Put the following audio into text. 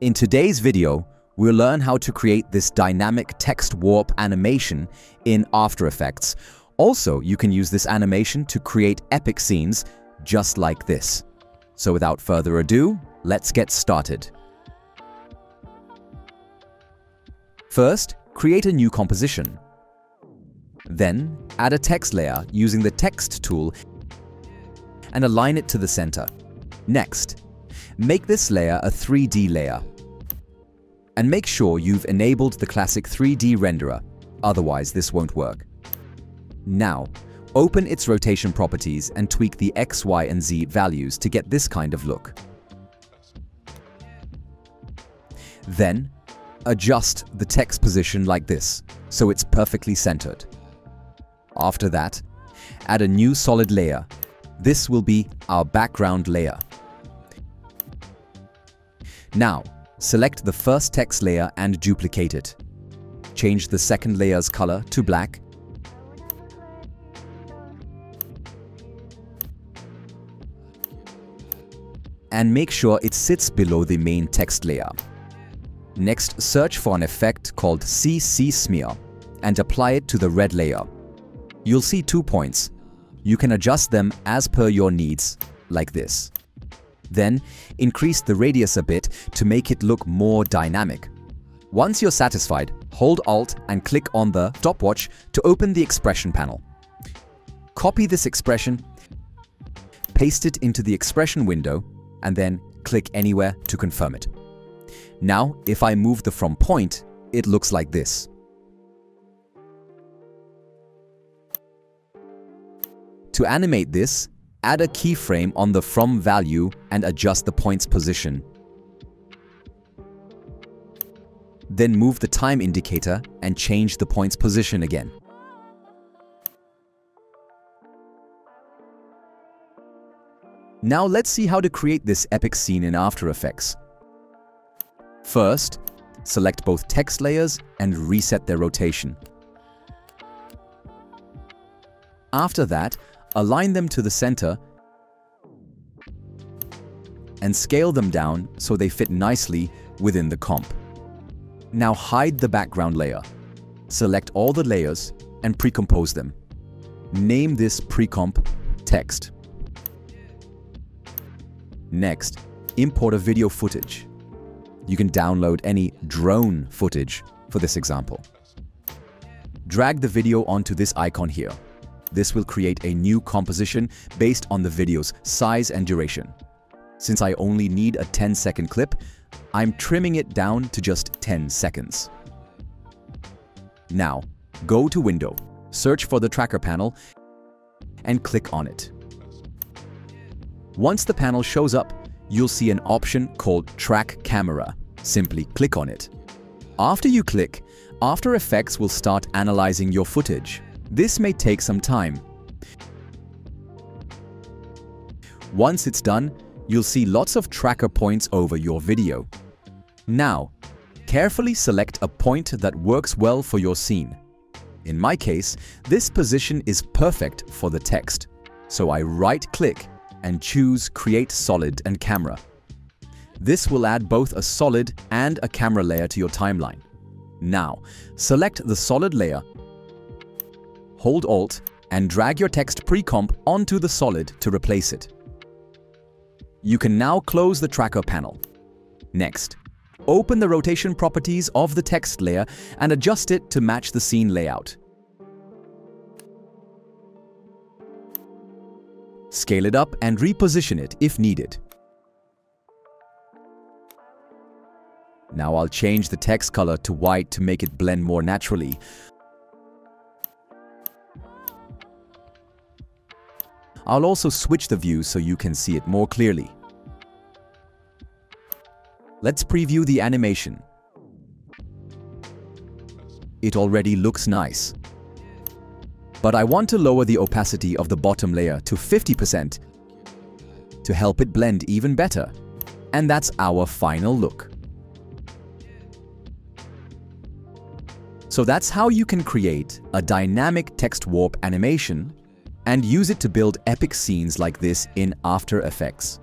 In today's video, we'll learn how to create this dynamic text warp animation in After Effects. Also, you can use this animation to create epic scenes just like this. So without further ado, let's get started. First, create a new composition. Then, add a text layer using the Text tool and align it to the center. Next, Make this layer a 3D layer. And make sure you've enabled the classic 3D renderer, otherwise this won't work. Now, open its rotation properties and tweak the X, Y, and Z values to get this kind of look. Then, adjust the text position like this, so it's perfectly centered. After that, add a new solid layer. This will be our background layer. Now, select the first text layer and duplicate it. Change the second layer's color to black. And make sure it sits below the main text layer. Next, search for an effect called CC Smear and apply it to the red layer. You'll see two points. You can adjust them as per your needs, like this. Then, increase the radius a bit to make it look more dynamic. Once you're satisfied, hold Alt and click on the stopwatch to open the expression panel. Copy this expression, paste it into the expression window, and then click anywhere to confirm it. Now, if I move the from point, it looks like this. To animate this, add a keyframe on the from value and adjust the point's position. Then move the time indicator and change the point's position again. Now let's see how to create this epic scene in After Effects. First, select both text layers and reset their rotation. After that, align them to the center and scale them down so they fit nicely within the comp. Now hide the background layer. Select all the layers and pre-compose them. Name this pre-comp text. Next, import a video footage. You can download any drone footage for this example. Drag the video onto this icon here. This will create a new composition based on the video's size and duration. Since I only need a 10 second clip, I'm trimming it down to just 10 seconds. Now, go to Window, search for the tracker panel, and click on it. Once the panel shows up, you'll see an option called Track Camera. Simply click on it. After you click, After Effects will start analyzing your footage. This may take some time. Once it's done, you'll see lots of tracker points over your video. Now, carefully select a point that works well for your scene. In my case, this position is perfect for the text, so I right-click and choose Create Solid and Camera. This will add both a solid and a camera layer to your timeline. Now, select the solid layer hold Alt, and drag your text pre-comp onto the solid to replace it. You can now close the tracker panel. Next, open the rotation properties of the text layer and adjust it to match the scene layout. Scale it up and reposition it if needed. Now I'll change the text color to white to make it blend more naturally. I'll also switch the view so you can see it more clearly. Let's preview the animation. It already looks nice. But I want to lower the opacity of the bottom layer to 50% to help it blend even better. And that's our final look. So that's how you can create a dynamic text warp animation and use it to build epic scenes like this in After Effects.